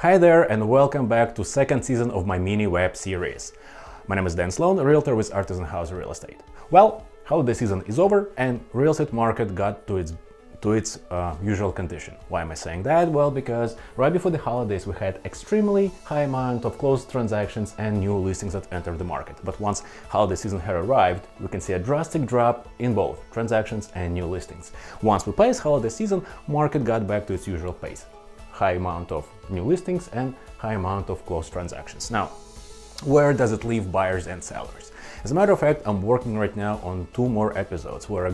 Hi there and welcome back to second season of my mini web series. My name is Dan Sloan, a realtor with Artisan House Real Estate. Well, holiday season is over and real estate market got to its to its uh, usual condition. Why am I saying that? Well, because right before the holidays we had extremely high amount of closed transactions and new listings that entered the market. But once holiday season had arrived, we can see a drastic drop in both transactions and new listings. Once we passed holiday season, market got back to its usual pace high amount of new listings and high amount of closed transactions. Now, where does it leave buyers and sellers? As a matter of fact, I'm working right now on two more episodes where I,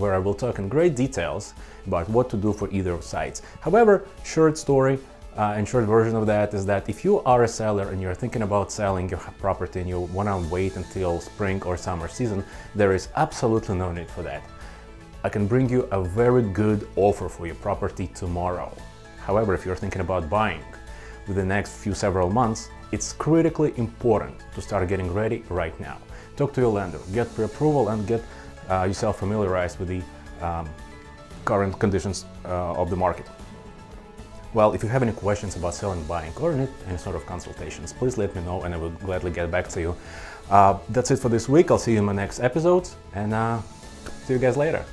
where I will talk in great details about what to do for either sides. However, short story uh, and short version of that is that if you are a seller and you're thinking about selling your property and you want to wait until spring or summer season, there is absolutely no need for that. I can bring you a very good offer for your property tomorrow. However, if you're thinking about buying within the next few several months, it's critically important to start getting ready right now. Talk to your lender, get pre-approval and get uh, yourself familiarized with the um, current conditions uh, of the market. Well, if you have any questions about selling, buying, or need any sort of consultations, please let me know and I will gladly get back to you. Uh, that's it for this week. I'll see you in my next episodes and uh, see you guys later.